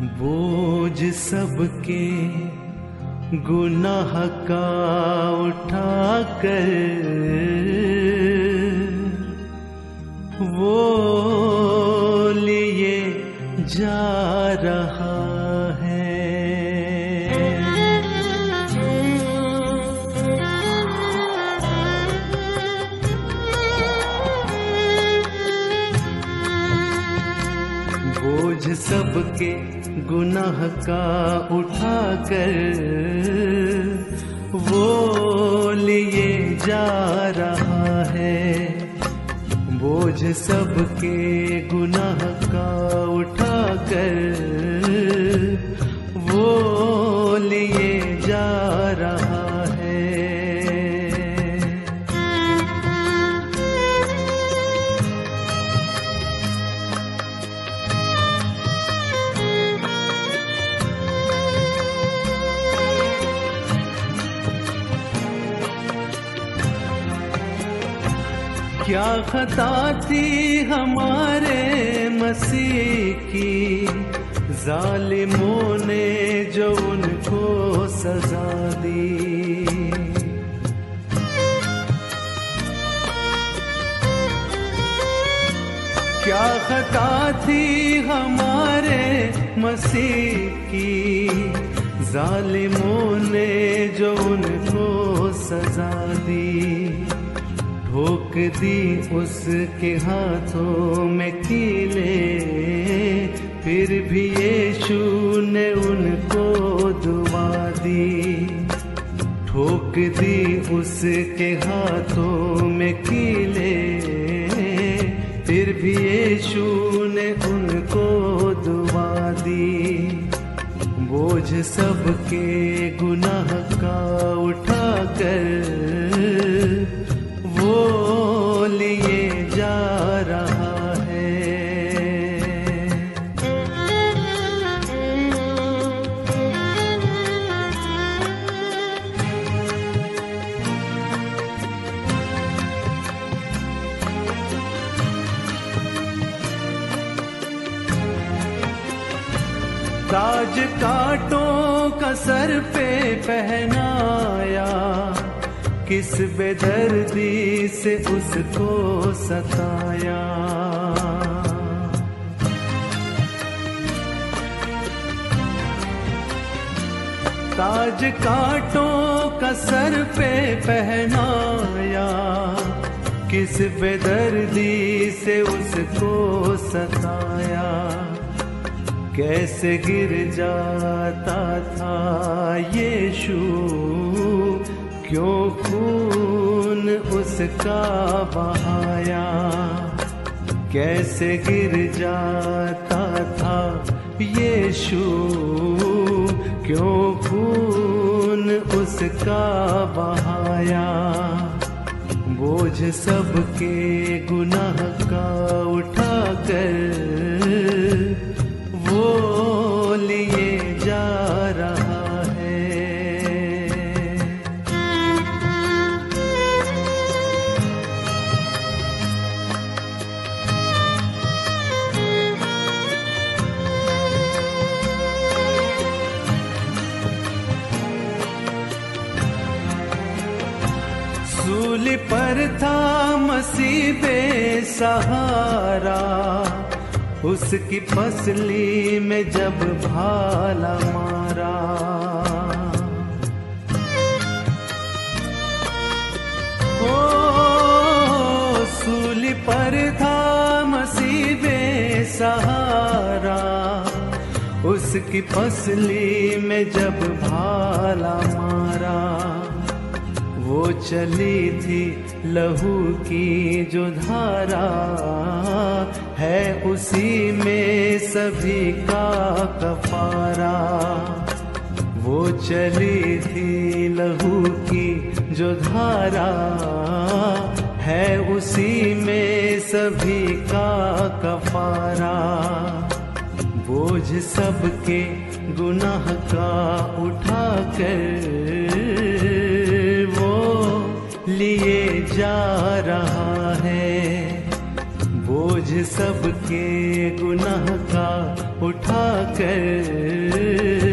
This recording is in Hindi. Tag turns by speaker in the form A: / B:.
A: बोझ सबके गुनाह का उठा कर वो लिए जा रहा बोझ सबके गुनाह का उठाकर वो लिए जा रहा है। बोझ सबके गुनाह का उठाकर वो लिए जा रहा क्या खता थी हमारे मसीह की? जालिमों ने जो उनको सजा दी। क्या खता थी हमारे मसीह की? जालिमों ने जो उनको सजा दी। ठोक दी उसके हाथों में कीले। फिर भी यीशु ने उनको दुआ दी। ठोक दी उसके हाथों में कीले। फिर भी यीशु ने उनको दुआ दी। बोझ सबके गुनाह का उठा ताज काटों का सर पे पहनाया, किस बेदर्दी से उसको सताया। ताज काटों का सर पे पहनाया, किस बेदर्दी से उसको सताया। कैसे गिर जाता था यीशु? क्यों खून उसका बहाया? कैसे गिर जाता था यीशु? क्यों खून उसका बहाया? बोझ सबके गुनाह का उठा सूली पर था मसीह सहारा। उसकी फसली में जब भाला मारा। ओ सूली पर था मसीह सहारा। उसकी फसली में जब भाला मारा। वो चली थी लहू की जो धारा है उसी में सभी का कफारा। वो चली थी लहू की जो धारा है उसी में सभी का कफारा। बोझ सबके गुनाह का उठा कर लिए जा रहा है। बोझ सबके गुनाह का उठा कर